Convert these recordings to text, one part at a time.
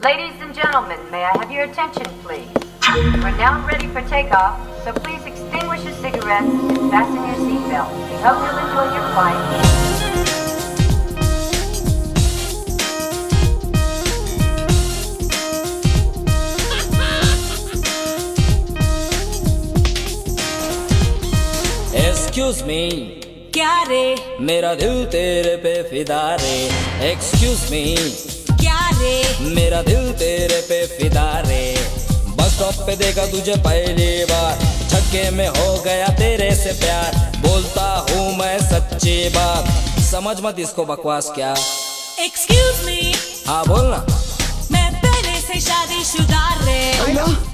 Ladies and gentlemen, may I have your attention, please? We're now ready for takeoff, so please extinguish your cigarettes and fasten your seatbelt. We hope you'll enjoy your flight. Excuse me क्या रे मेरा दिल तेरे पे फिदा रे excuse me क्या रे। मेरा दिल तेरे पे फिदा रे। बस स्टॉप पे देखा तुझे पहली बार। छक्के में हो गया तेरे से प्यार। बोलता हूँ मैं सच्ची बात। समझ मत इसको बकवास क्या। एक्सक्यूज मी हाँ बोलना। मैं पहले से शादी शुदा रे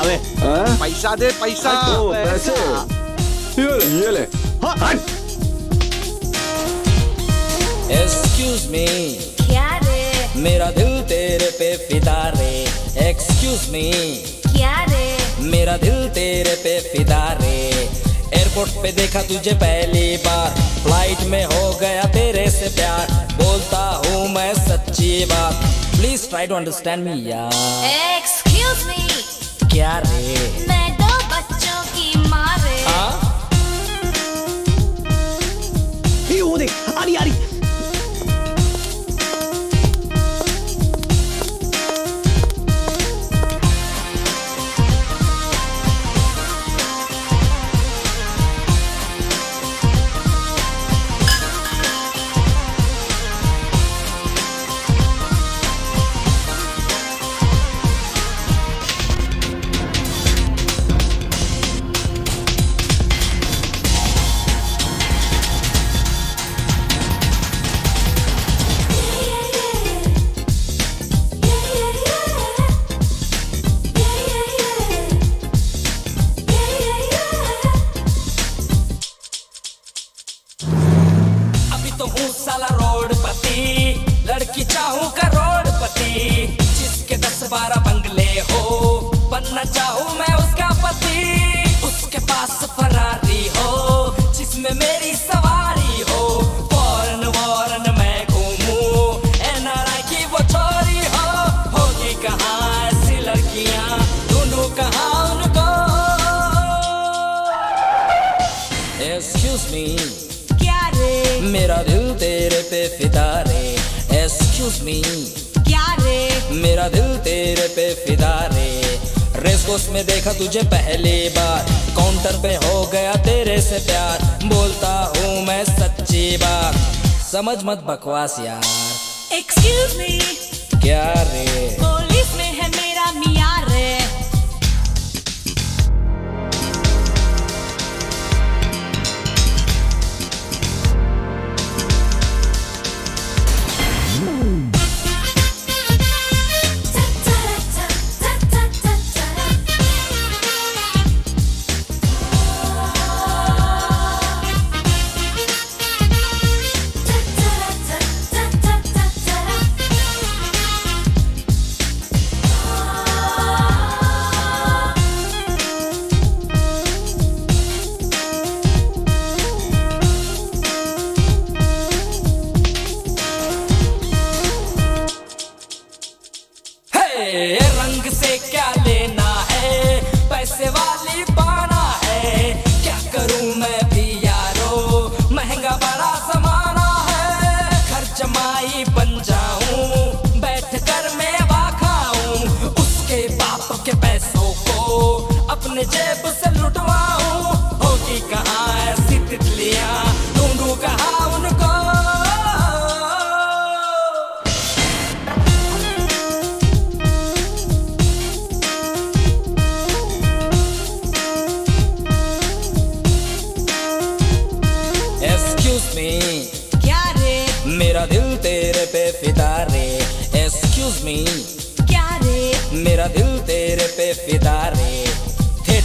क्या वे हाँ? पैसा दे पैसा। ओ, पैसे। ये ले ये ले। हाँ, हट। एक्सक्यूज मी क्या रे? मेरा दिल तेरे पे फिदा रे। एक्सक्यूज मी क्या रे? मेरा दिल तेरे पे फिदा रे। एयरपोर्ट पे देखा तुझे पहली बार। फ़्लाइट में हो गया तेरे से प्यार। बोलता हूँ मैं सच्ची बात। Please try to understand me यार। एक्सक्यूज मी क्या रे? मैं दो बच्चों की माँ रे। हाँ? ये वो देख आरी रही साला रोडपति, लड़की चाहूँ करोड़पति जिसके दस बारह बंगले हो, बनना चाहूँ मैं उसका पति। उसके पास फरारी हो, जिसमें मेरी सवारी हो फॉरन वॉरन मैं घूमूं एनआरआई की वो छोरी हो, होगी कहाँ ऐसी लड़कियाँ, ढूंढूं कहाँ उनको। एक्सक्यूज मी क्या रे? मेरा दिल तेरे पे फिदा रे। एक्सक्यूज मी क्या रे? मेरा दिल तेरे पे फिदा रे। रेस कोर्स में देखा तुझे पहली बार। काउंटर पे हो गया तेरे से प्यार। बोलता हूँ मैं सच्ची बात। समझ मत बकवास यार। एक्सक्यूज मी क्या रे? जेब से लुटवाऊं। होगी कहाँ ऐसी तितलियाँ? ढूंढूं कहाँ उनको? एक्सक्यूज मी क्या रे? मेरा दिल तेरे पे फिदा रे। एक्सक्यूज मी क्या रे? मेरा दिल तेरे पे फिदा रे।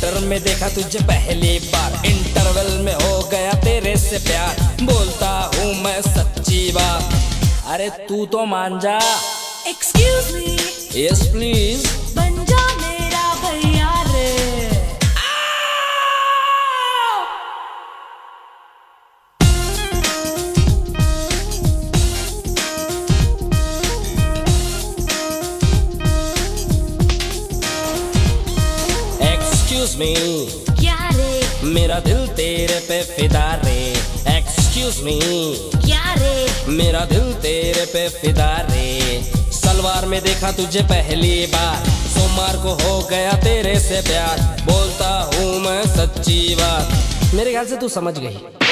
थिएटर में देखा तुझे पहली बार। इंटरवल में हो गया तेरे से प्यार। बोलता हूँ मैं सच्ची बात। अरे तू तो मान जा। Excuse me yes please excuse me क्या रे मेरा दिल तेरे पे फिदा रे। एक्सक्यूज मी क्या रे मेरा दिल तेरे पे फिदा रे। सलवार में देखा तुझे पहली बार। सोमवार को हो गया तेरे से प्यार। बोलता हूँ मैं सच्ची बात। मेरे ख्याल से तू समझ गई।